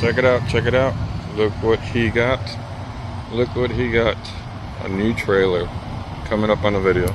Check it out, check it out. Look what he got. Look what he got. A new trailer coming up on the video.